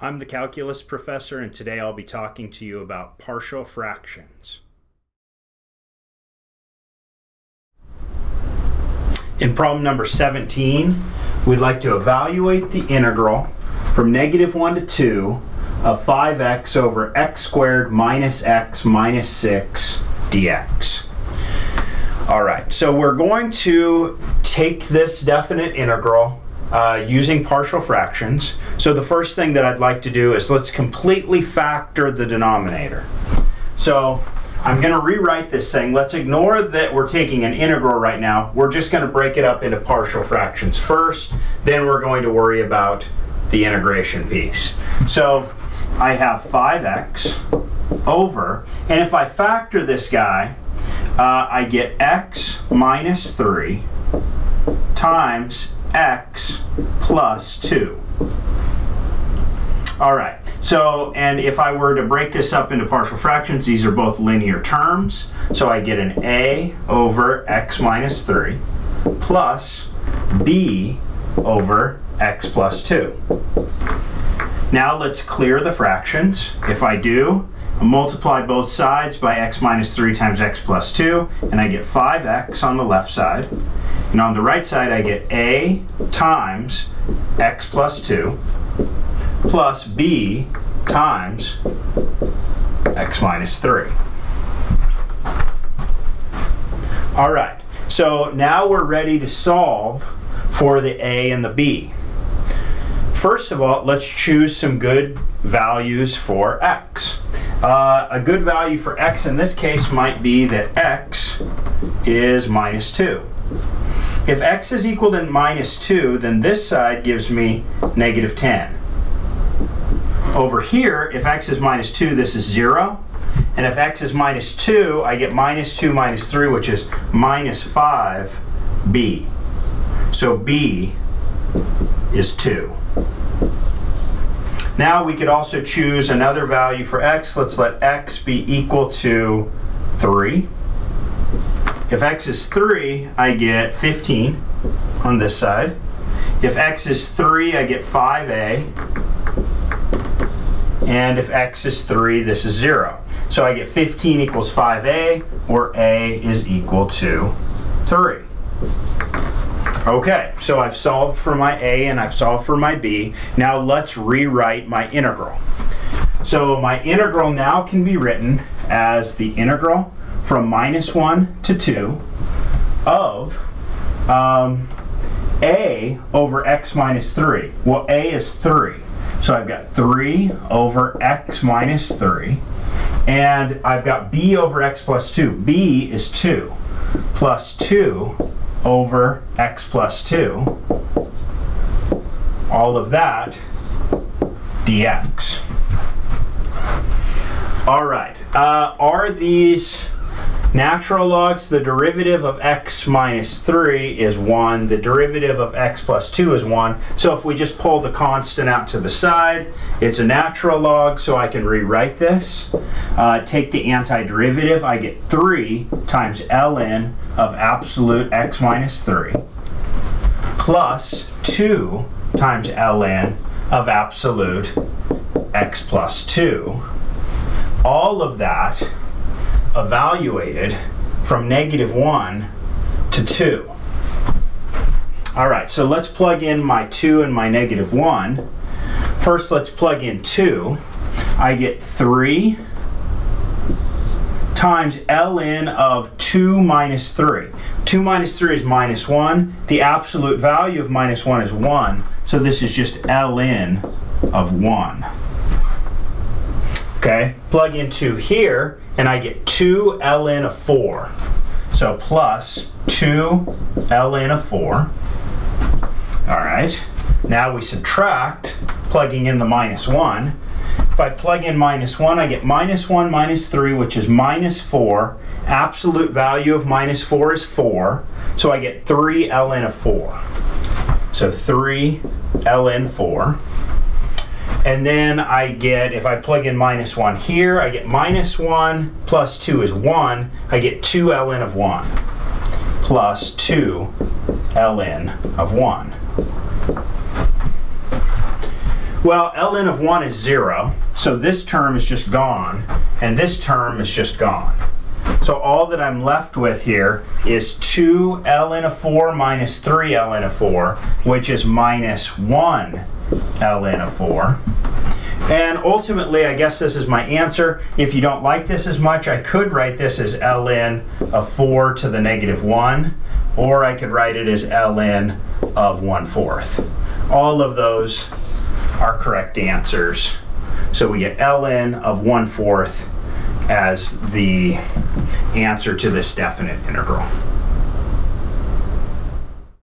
I'm the calculus professor, and today I'll be talking to you about partial fractions. In problem number 17, we'd like to evaluate the integral from negative 1 to 2 of 5x over x squared minus x minus 6 dx. All right, so we're going to take this definite integral uh, using partial fractions. So the first thing that I'd like to do is let's completely factor the denominator. So I'm going to rewrite this thing. Let's ignore that we're taking an integral right now. We're just going to break it up into partial fractions first. Then we're going to worry about the integration piece. So I have 5x over, and if I factor this guy, uh, I get x minus 3 times x plus 2. All right, so, and if I were to break this up into partial fractions, these are both linear terms. So I get an a over x minus 3 plus b over x plus 2. Now let's clear the fractions. If I do, I multiply both sides by x minus 3 times x plus 2, and I get 5x on the left side. And on the right side, I get a times x plus 2 plus b times x minus 3. All right, so now we're ready to solve for the a and the b. First of all, let's choose some good values for x. Uh, a good value for x in this case might be that x is minus 2. If x is equal to minus 2, then this side gives me negative 10. Over here, if x is minus 2, this is 0. And if x is minus 2, I get minus 2 minus 3, which is minus 5b. So b is 2. Now we could also choose another value for x. Let's let x be equal to 3. If x is 3, I get 15 on this side. If x is 3, I get 5a. And if x is 3, this is 0. So I get 15 equals 5a, where a is equal to 3. Okay, so I've solved for my a and I've solved for my b. Now let's rewrite my integral. So my integral now can be written as the integral from minus 1 to 2 of um, a over x minus 3. Well, a is 3. So I've got 3 over x minus 3. And I've got b over x plus 2. b is 2 plus 2 over x plus 2. All of that dx. All right. Uh, are these natural logs? The derivative of x minus 3 is 1. The derivative of x plus 2 is 1. So if we just pull the constant out to the side, it's a natural log, so I can rewrite this. Uh, take the antiderivative, I get 3 times ln of absolute x minus 3 plus 2 times ln of absolute x plus 2 all of that evaluated from negative 1 to 2. All right, so let's plug in my 2 and my negative 1. First, let's plug in 2. I get 3 times ln of 2 minus 3. 2 minus 3 is minus 1. The absolute value of minus 1 is 1. So this is just ln of 1. Okay, plug in 2 here, and I get 2 ln of 4. So plus 2 ln of 4. All right, now we subtract, plugging in the minus 1. If I plug in minus 1, I get minus 1 minus 3, which is minus 4. Absolute value of minus 4 is 4. So I get 3 ln of 4. So 3 ln 4. And then I get, if I plug in minus 1 here, I get minus 1 plus 2 is 1. I get 2 ln of 1 plus 2 ln of 1. Well, ln of 1 is 0, so this term is just gone, and this term is just gone. So all that I'm left with here is 2 ln of 4 minus 3 ln of 4, which is minus 1 ln of 4. And ultimately, I guess this is my answer. If you don't like this as much, I could write this as ln of 4 to the negative 1, or I could write it as ln of 1 fourth. All of those are correct answers. So we get ln of 1 fourth as the answer to this definite integral.